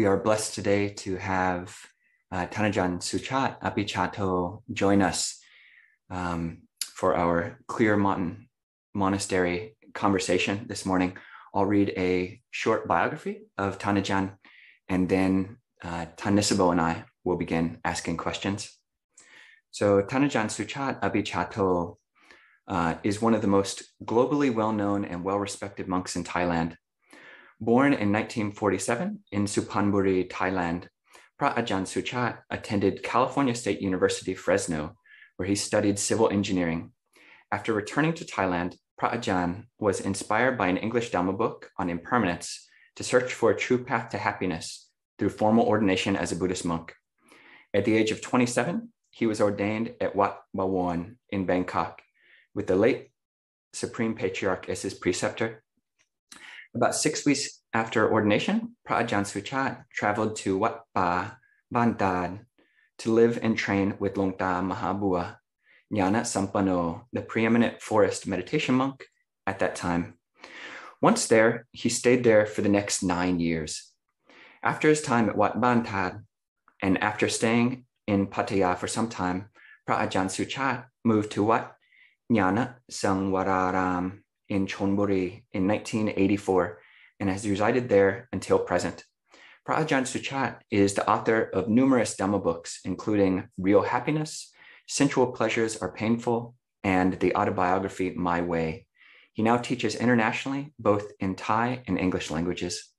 we are blessed today to have uh, Thanajan Suchart Abhijato join us um, for our Clear Mountain Monastery conversation this morning. I'll read a short biography of Thanajan, and then uh, and I will begin asking questions. So Thanajan Suchart Abhijato uh, is one of the most globally well-known and well-respected monks in Thailand. Born in 1947 in Suphanburi, Thailand, Praajan Suchart attended California State University, Fresno, where he studied civil engineering. After returning to Thailand, Praajan was inspired by an English Dhamma book on impermanence to search for a true path to happiness through formal ordination as a Buddhist monk. At the age of 27, he was ordained at Wat Bawon in Bangkok with the late Supreme Patriarch as his preceptor about six weeks after ordination, Prajan Suchart traveled to Wat Pa Baan Taad to live and train with Luangta Mahabua, Jnana Sampano, the preeminent forest meditation monk at that time. Once there, he stayed there for the next nine years. After his time at Wat Baan Taad, and after staying in Pattaya for some time, Prajan Suchart moved to Wat Jnana Sangwararam in Chonburi in 1984 and has resided there until present. Prajan Suchart is the author of numerous Dhamma books, including Real Happiness, Sensual Pleasures Are Painful, and the autobiography My Way. He now teaches internationally, both in Thai and English languages.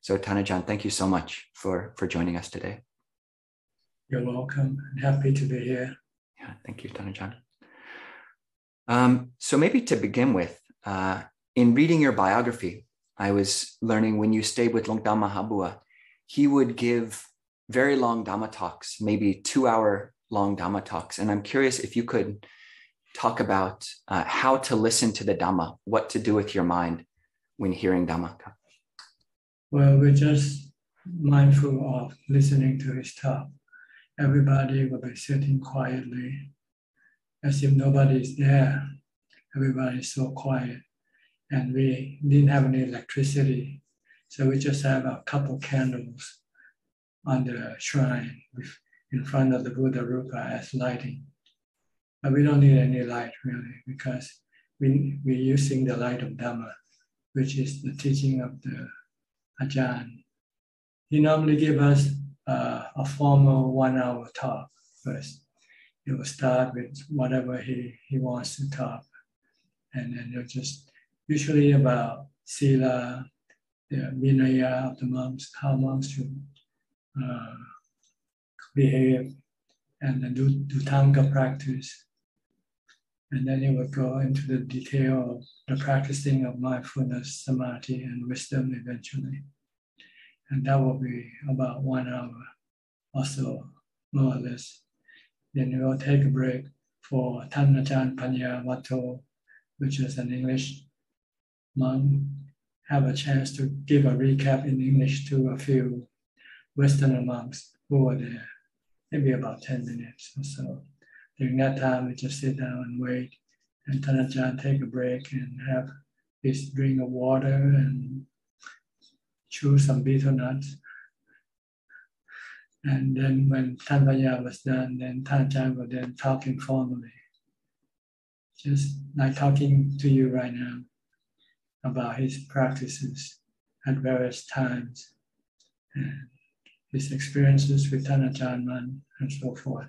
So Tanajan, thank you so much for, for joining us today. You're welcome and happy to be here. Yeah, thank you, Tanajan. Um, so maybe to begin with, uh, in reading your biography, I was learning when you stayed with Luangta Mahabua, he would give very long Dhamma talks, maybe two hour long Dhamma talks. And I'm curious if you could talk about uh, how to listen to the Dhamma, what to do with your mind when hearing Dhamma. Well, we're just mindful of listening to his talk. Everybody will be sitting quietly as if nobody is there everybody is so quiet. And we didn't have any electricity. So we just have a couple candles on the shrine in front of the Buddha Rupa as lighting. But we don't need any light really because we, we're using the light of Dhamma, which is the teaching of the Ajahn. He normally give us uh, a formal one hour talk first. He will start with whatever he, he wants to talk and then you're just usually about sila, the vinaya of the monks, how monks should uh, behave, and do Thanga practice. And then it will go into the detail of the practicing of mindfulness, samadhi, and wisdom eventually. And that will be about one hour or so, more or less. Then we will take a break for Tanajan Panyavaddho which is an English monk, have a chance to give a recap in English to a few Westerner monks who were there, maybe about 10 minutes or so. During that time, we just sit down and wait, and Tanajan take a break and have his drink of water and chew some betel nuts. And then when Tanvaya was done, then Tanajan would then talk informally just like talking to you right now about his practices at various times his experiences with Tanajanman and so forth.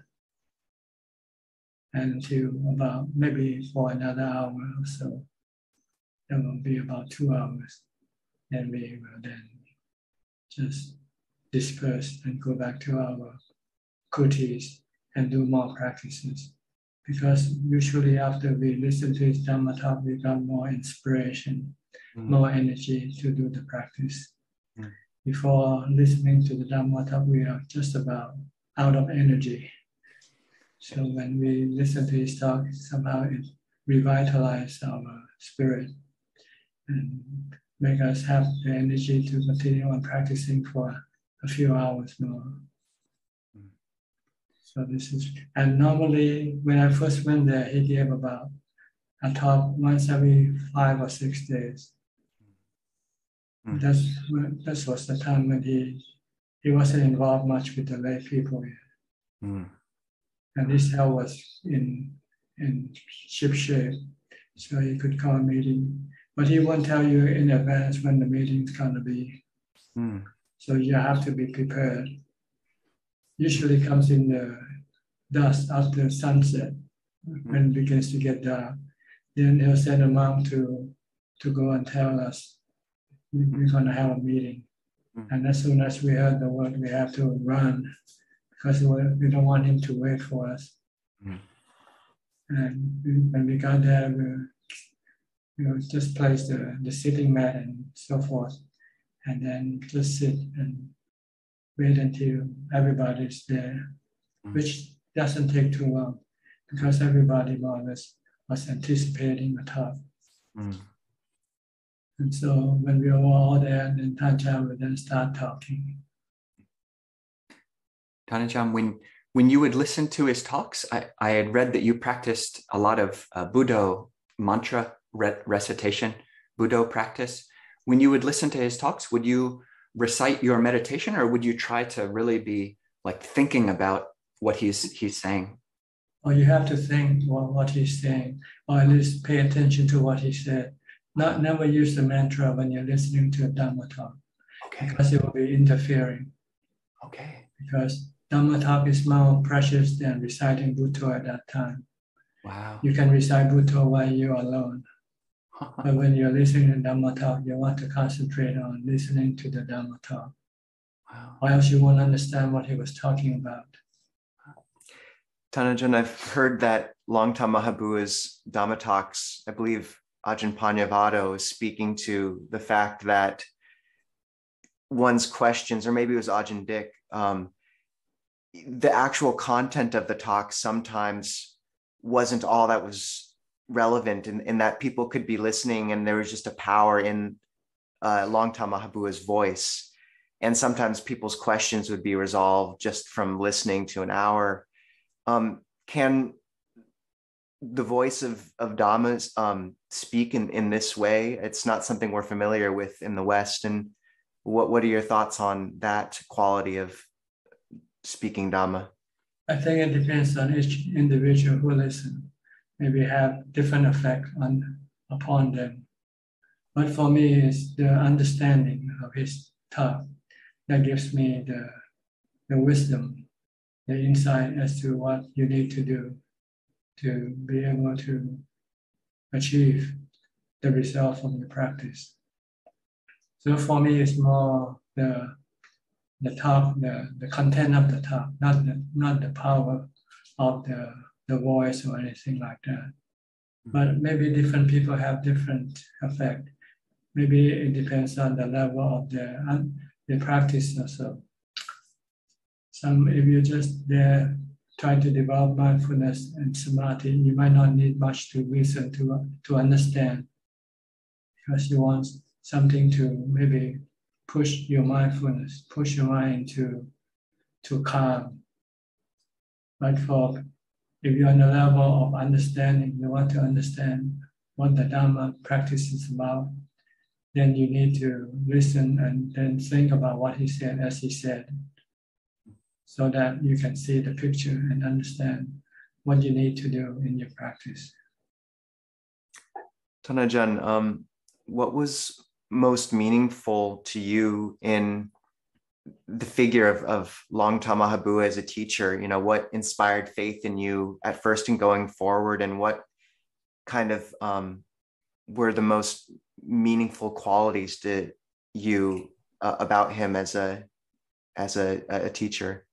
And until about maybe for another hour or so, there will be about two hours. And we will then just disperse and go back to our kutis and do more practices because usually after we listen to his Dhamma talk, we got more inspiration, mm. more energy to do the practice. Mm. Before listening to the Dhamma talk, we are just about out of energy. So when we listen to his talk, somehow it revitalizes our spirit and make us have the energy to continue on practicing for a few hours more. So this is, and normally when I first went there, he gave about a talk once every five or six days. Mm. That's that was the time when he he wasn't involved much with the lay people yet. Mm. And his health was in in ship shape, so he could call a meeting. But he won't tell you in advance when the meeting's gonna be. Mm. So you have to be prepared. Usually comes in the dusk after sunset when it begins to get dark. Then he'll send a monk to to go and tell us we're gonna have a meeting. Mhm. And as soon as we heard the word, we have to run because we don't want him to wait for us. Mhm. And we- when we got there, we you know, just place the, the sitting mat and so forth, and then just sit and wait until everybody's there, Mhm. which doesn't take too long because everybody more or less was anticipating a talk. Mm. And so when we were all there, then Tancha would then start talking. Tanajam, when when you would listen to his talks, I, I had read that you practiced a lot of uh, Buddho mantra re- recitation, Buddho practice. When you would listen to his talks, would you recite your meditation, or would you try to really be like thinking about what he's he's saying? Or you have to think what, what he's saying, or at least pay attention to what he said. Not never use the mantra when you're listening to a Dhamma talk, Okay, because it will be interfering. okay, Because Dhamma talk is more precious than reciting Buddha at that time. wow, You can recite Buddha while you're alone. But when you're listening to Dhamma talk, you want to concentrate on listening to the Dhamma talk, wow. or else you won't understand what he was talking about. Tanajan, I've heard that Longtama Mahabua's Dhamma talks, I believe Ajahn Panyavaddho is speaking to the fact that one's questions, or maybe it was Ajahn Dick, um, the actual content of the talk sometimes wasn't all that was relevant in, in that people could be listening and there was just a power in uh, Longtama Mahabua's voice. And sometimes people's questions would be resolved just from listening to an hour um, can the voice of of Dhammas um, speak in in this way? It's not something we're familiar with in the West. And what what are your thoughts on that quality of speaking Dhamma? I think it depends on each individual who listen. Maybe have different effect on upon them. But for me, it's the understanding of his talk that gives me the the wisdom, the insight as to what you need to do to be able to achieve the result from your practice. So for me, it's more the the talk, the, the content of the talk, not the not the power of the, the voice or anything like that. Mm-hmm. But maybe different people have different effect. Maybe it depends on the level of the the practice also. Some if you're just there trying to develop mindfulness and samadhi, you might not need much to listen to to understand because you want something to maybe push your mindfulness, push your mind to to calm. But for if you're on the level of understanding, you want to understand what the Dharma practice is about, then you need to listen and then think about what he said as he said, so that you can see the picture and understand what you need to do in your practice. Tanajan, um, what was most meaningful to you in the figure of, of Longtama Mahabua as a teacher? You know, what inspired faith in you at first and going forward, and what kind of um, were the most meaningful qualities to you uh, about him as a as a, a teacher?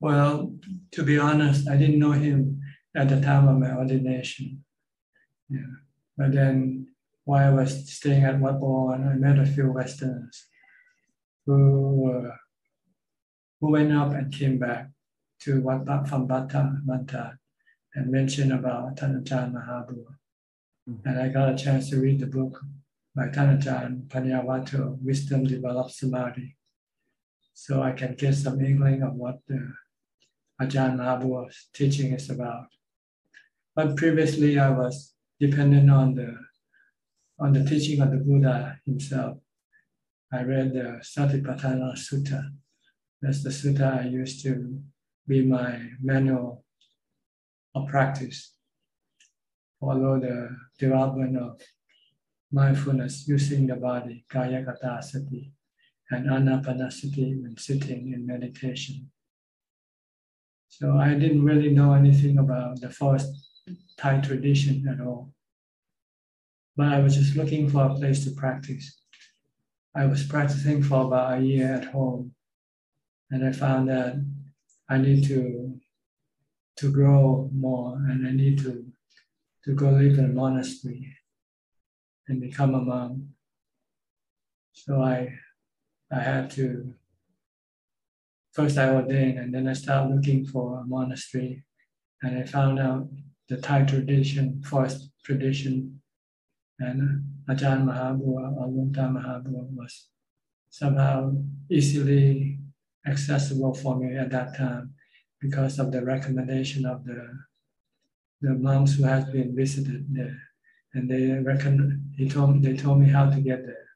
Well, to be honest, I didn't know him at the time of my ordination. Yeah. But then while I was staying at Wat Bor, I met a few Westerners who, uh, who went up and came back to Wat from Bata, Manta, and mentioned about Tanajan Mahabua. Mhm. And I got a chance to read the book by Tanajan Panyavaddho, Wisdom Develops Samadhi. So I can get some inkling of what the Ajahn Mahabua's teaching is about. But previously I was dependent on the on the teaching of the Buddha himself. I read the Satipatthana Sutta That's the sutta I used to be my manual of practice. Follow the development of mindfulness using the body, kayagatasati, and anapanasati when sitting in meditation. So I didn't really know anything about the forest Thai tradition at all. But I was just looking for a place to practice. I was practicing for about a year at home, and I found that I need to to grow more, and I need to to go live in a monastery and become a monk. So I I had to first I ordained, and then I started looking for a monastery, and I found out the Thai tradition, forest tradition, and Ajahn Mahabua or Luangta Mahabua was somehow easily accessible for me at that time because of the recommendation of the the monks who had been visited there, and they reckon he told they told me how to get there.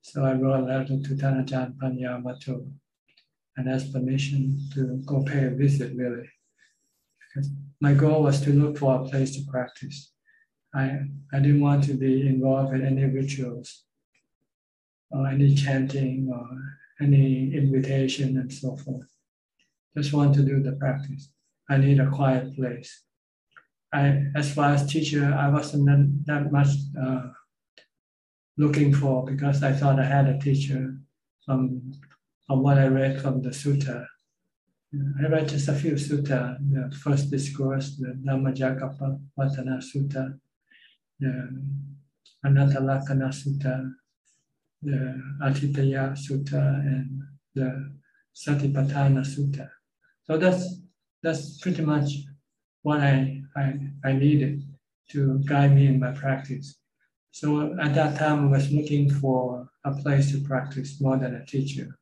So I wrote a letter to Tanajan Panyavaddho and asked permission to go pay a visit really. Because my goal was to look for a place to practice. I, I didn't want to be involved in any rituals or any chanting or any invitation and so forth. Just want to do the practice. I need a quiet place. I, as far as teacher, I wasn't that, that much uh, looking for because I thought I had a teacher from, from what I read from the sutta. I read just a few sutta, the first discourse, the Dhammacakkappavattana Sutta, Uh, the Anattalakkhana Sutta, the Atitaya Sutta, and the Satipatthana Sutta. So that's that's pretty much what I, I, I needed to guide me in my practice. So at that time, I was looking for a place to practice more than a teacher.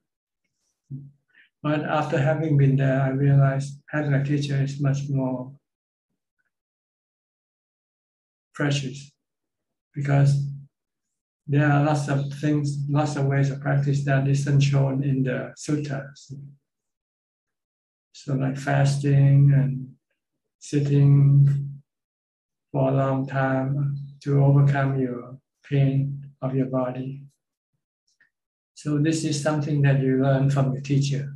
But after having been there, I realized having a teacher is much more precious because there are lots of things, lots of ways of practice that isn't shown in the suttas. So like fasting and sitting for a long time to overcome your pain of your body. So this is something that you learn from your teacher.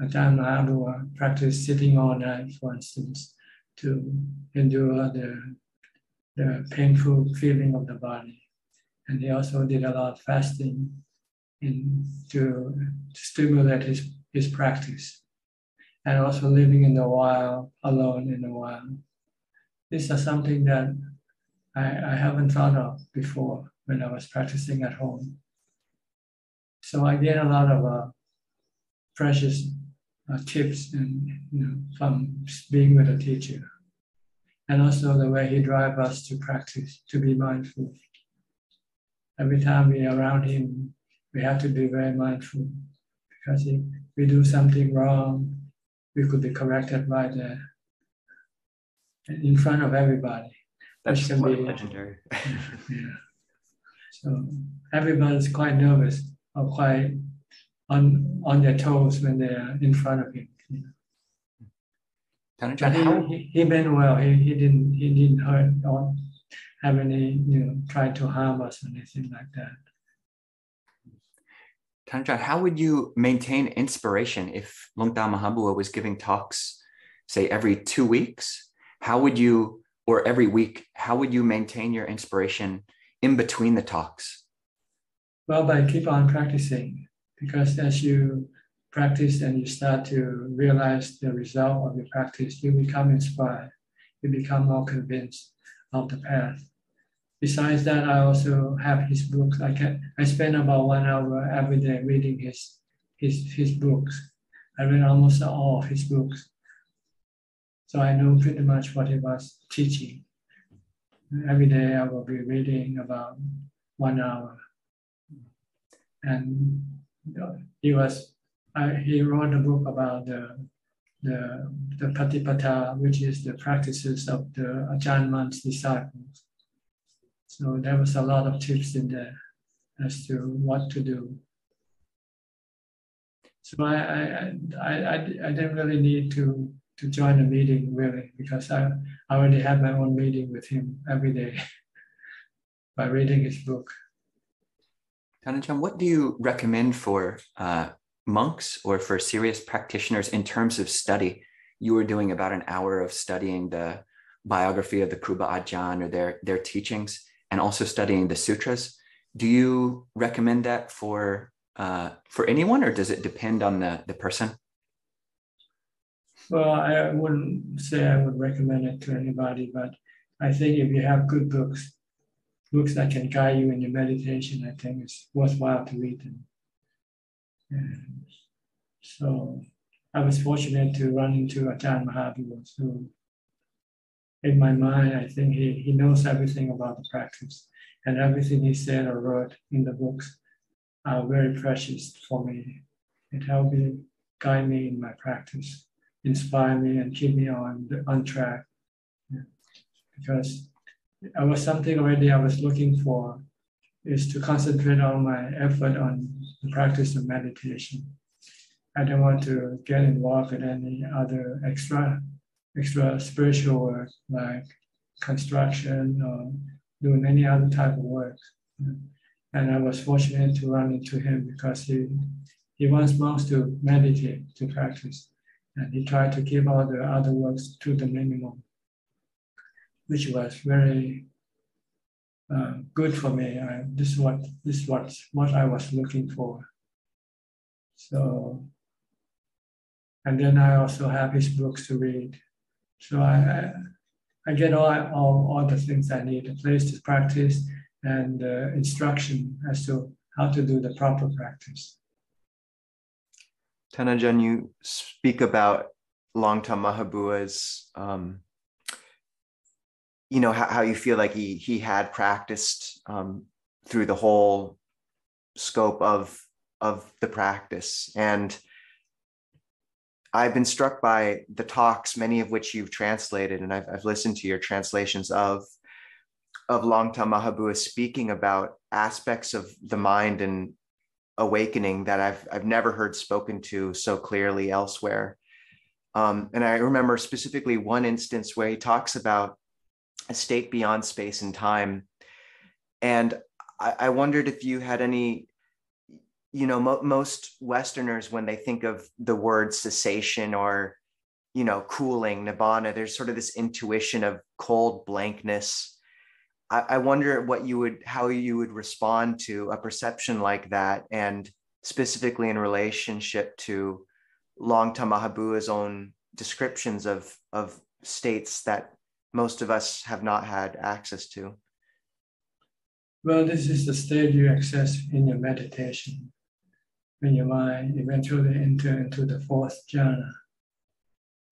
Ajahn Mahabua practice sitting all night, for instance, to endure the the painful feeling of the body. And he also did a lot of fasting in, to, to stimulate his, his practice. And also living in the wild, alone in the wild. These are something that I, I haven't thought of before when I was practicing at home. So I get a lot of uh, precious uh, tips and you know from being with a teacher and also the way he drives us to practice, to be mindful. Every time we are around him, we have to be very mindful because if we do something wrong, we could be corrected right there in front of everybody. That's can be legendary. yeah. So everybody's quite nervous or quite on on their toes when they are in front of him. You know? John, he, how... he, he meant well. He, he didn't he didn't hurt or have any you know try to harm us or anything like that. Tanjan, how would you maintain inspiration if Luangta Mahabua was giving talks, say every two weeks? How would you, or every week, how would you maintain your inspiration in between the talks? Well, by keep on practicing, because as you practice and you start to realize the result of your practice, you become inspired. You become more convinced of the path. Besides that, I also have his books. I can I spend about one hour every day reading his his his books. I read almost all of his books. So I know pretty much what he was teaching. Every day I will be reading about one hour. And he was I, he wrote a book about the the the Patipada, which is the practices of the Ajahn Mun's disciples. So there was a lot of tips in there as to what to do. So I, I, I, I, I didn't really need to, to join the meeting really because I, I already had my own meeting with him every day by reading his book. Tanajan, what do you recommend for uh, monks or for serious practitioners in terms of study? You were doing about an hour of studying the biography of the Kruba Ajahn or their, their teachings and also studying the sutras. Do you recommend that for uh, for anyone, or does it depend on the, the person? Well, I wouldn't say I would recommend it to anybody, but I think if you have good books, books that can guide you in your meditation, I think it's worthwhile to read them. So I was fortunate to run into Ajahn Mahabua, who in my mind, I think he, he knows everything about the practice and everything he said or wrote in the books are very precious for me. It helped me guide me in my practice, inspire me and keep me on, on track. Yeah. Because I was something already I was looking for is to concentrate all my effort on the practice of meditation. I don't want to get involved in any other extra extra spiritual work like construction or doing any other type of work. And I was fortunate to run into him because he he wants monks to meditate, to practice. And he tried to keep all the other works to the minimum, which was very uh, good for me. I, this is what this is what, what I was looking for. So, and then I also have his books to read. So I, I, I get all, all, all the things I need, a place to practice and uh, instruction as to how to do the proper practice. Tanajan, you speak about Longtam Mahabua's, um, you know, how, how, you feel like he he had practiced um, through the whole scope of of the practice, and I've been struck by the talks, many of which you've translated, and I've, I've listened to your translations of of Longtam Mahabua speaking about aspects of the mind and awakening that I've I've never heard spoken to so clearly elsewhere. Um, and I remember specifically one instance where he talks about a state beyond space and time. And I, I wondered if you had any you know mo- most westerners when they think of the word cessation or you know cooling nibbana there's sort of this intuition of cold blankness I, I wonder what you would how you would respond to a perception like that and specifically in relationship to Longtam Mahabua's own descriptions of of states that most of us have not had access to well this is the state you access in your meditation when your mind eventually enter into the fourth jhana.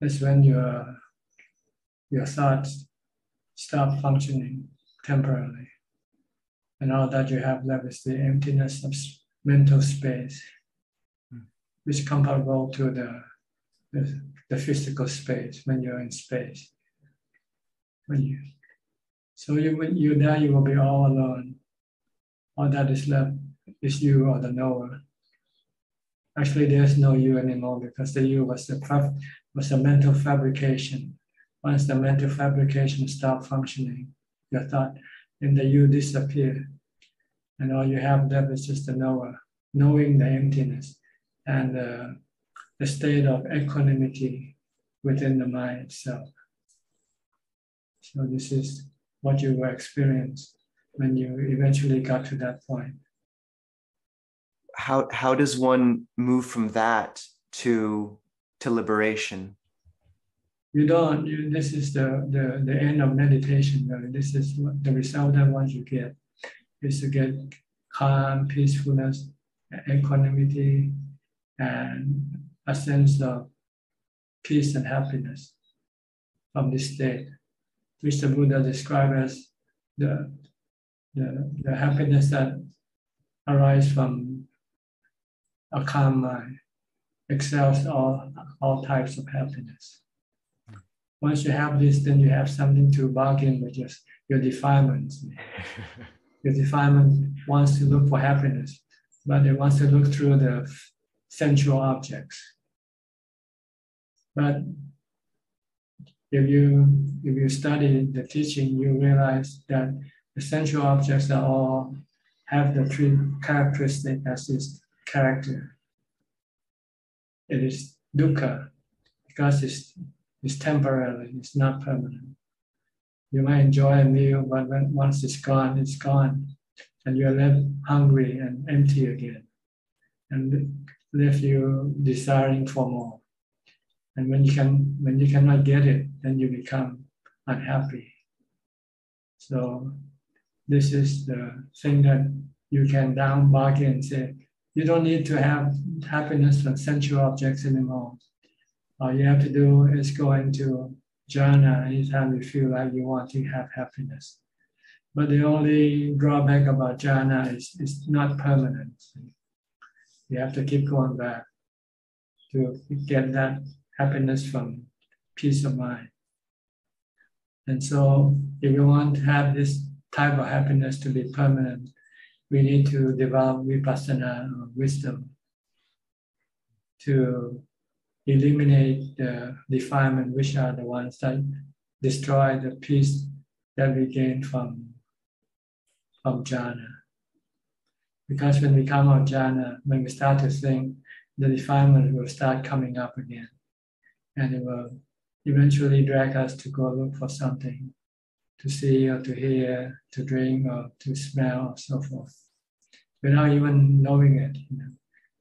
That's when your, your thoughts stop functioning temporarily. And all that you have left is the emptiness of mental space, which comparable to the, the, the physical space when you're in space. When you, so you, when you die, you will be all alone. All that is left is you or the knower. Actually, there's no you anymore because the you was the was a mental fabrication. Once the mental fabrication stopped functioning, your thought, then the you disappear, and all you have left is just the knower, knowing the emptiness and uh, the state of equanimity within the mind itself. So this is what you will experience when you eventually got to that point. How how does one move from that to to liberation? You don't you, this is the, the the end of meditation really. this is the result that one you get is to get calm peacefulness equanimity and a sense of peace and happiness from this state which the buddha described as the the, the happiness that arises from a calm mind excels all, all types of happiness. Once you have this, then you have something to bargain with your, your defilements. your defilement wants to look for happiness, but it wants to look through the, sensual objects. But if you if you study the teaching, you realize that the sensual objects are all have the three characteristics as its character. It is dukkha because it's, it's temporary, it's not permanent. You might enjoy a meal, but when, once it's gone, it's gone. And you're left hungry and empty again. And left you desiring for more. And when you can when you cannot get it, then you become unhappy. So this is the thing that you can down bargain and say, you don't need to have happiness from sensual objects anymore. All you have to do is go into jhana anytime you feel like you want to have happiness. But the only drawback about jhana is it's not permanent. You have to keep going back to get that happiness from peace of mind. And so, if you want to have this type of happiness to be permanent, we need to develop vipassana wisdom to eliminate the defilement, which are the ones that destroy the peace that we gain from, from jhana. Because when we come out of jhana, when we start to think, the defilement will start coming up again. And it will eventually drag us to go look for something to see or to hear, to drink or to smell or so forth, without even knowing it, you know,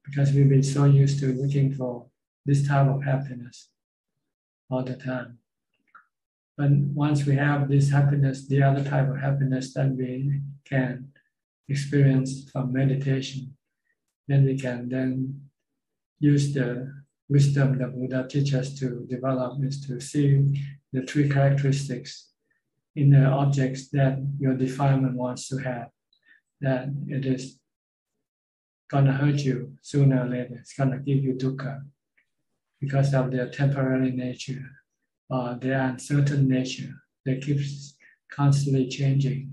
because we've been so used to looking for this type of happiness all the time. But once we have this happiness, the other type of happiness that we can experience from meditation, then we can then use the wisdom that Buddha uh, teaches us to develop is to see the three characteristics in the objects that your defilement wants to have, that it is gonna hurt you sooner or later. It's gonna give you dukkha because of their temporary nature their uncertain nature. They keep constantly changing.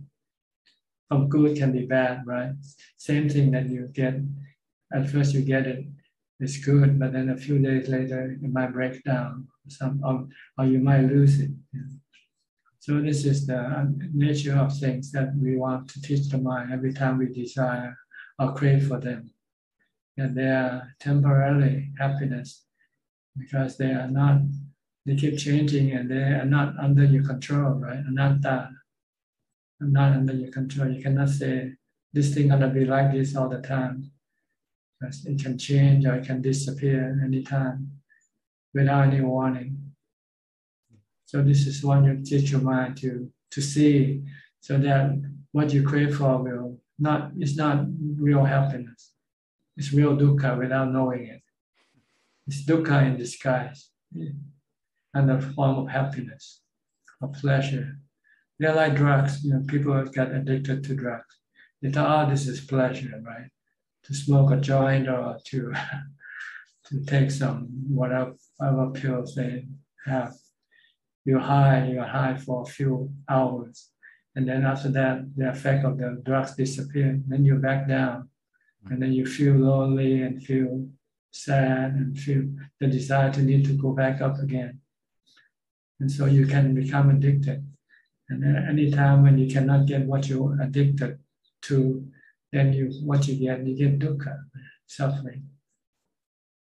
From good can be bad, right? Same thing that you get. At first you get it, it's good, but then a few days later it might break down, some or, or you might lose it. So this is the uh, nature of things that we want to teach the mind every time we desire or crave for them. And they are temporarily happiness because they are not, they keep changing and they are not under your control, right? Anatta, not under your control. You cannot say this thing gonna be like this all the time. It can change or it can disappear anytime without any warning. So this is one you teach your mind to to see, so that what you crave for will not it's not real happiness. It's real dukkha without knowing it. It's dukkha in disguise and a form of happiness, of pleasure. They're like drugs. You know, people get addicted to drugs. They thought, oh, this is pleasure, right? To smoke a joint or to to take some whatever, whatever pills they have. You're high, you're high for a few hours. And then after that, the effect of the drugs disappear. Then you're back down. Mm. And then you feel lonely and feel sad and feel the desire to need to go back up again. And so you can become addicted. And then anytime when you cannot get what you're addicted to, then you what you get, you get dukkha, suffering.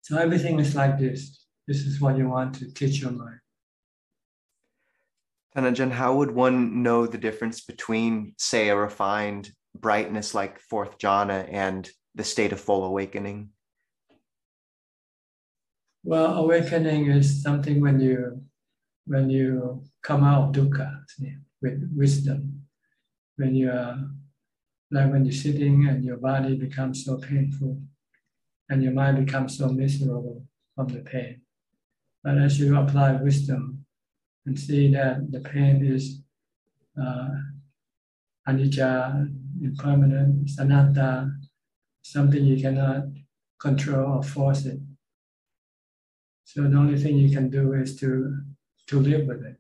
So everything is like this. This is what you want to teach your mind. Tanajan, how would one know the difference between, say, a refined brightness like fourth jhana and the state of full awakening? Well, awakening is something when you when you come out of dukkha with wisdom. When you are like when you're sitting and your body becomes so painful and your mind becomes so miserable from the pain. But as you apply wisdom and see that the pain is uh, anicca, impermanent, anatta, something you cannot control or force it, so the only thing you can do is to to live with it,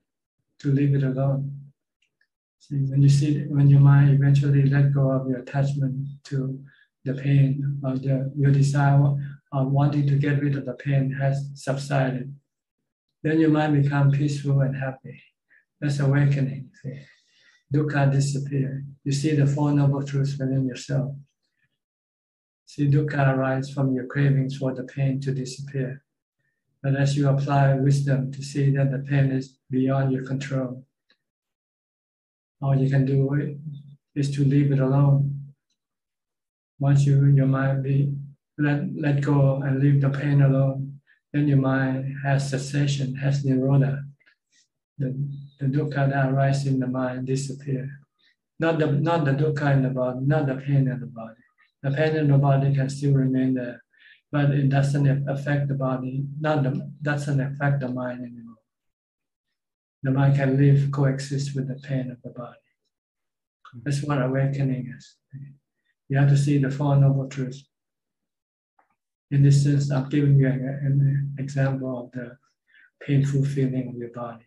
to leave it alone. See, when you see when your mind eventually let go of your attachment to the pain or the, your desire of wanting to get rid of the pain has subsided, then your mind become peaceful and happy. That's awakening. See? Dukkha disappear. You see the Four Noble Truths within yourself. See, dukkha arises from your cravings for the pain to disappear. But as you apply wisdom to see that the pain is beyond your control, all you can do is to leave it alone. Once you your mind be let, let go and leave the pain alone, then your mind has cessation, has nirodha. The, the dukkha that arises in the mind disappear. Not the not the dukkha in the body, not the pain in the body. The pain in the body can still remain there, but it doesn't affect the body, not the, doesn't affect the mind anymore. The mind can live, coexist with the pain of the body. That's what awakening is. You have to see the Four Noble Truths. In this sense, I'm giving you an, example of the painful feeling of your body.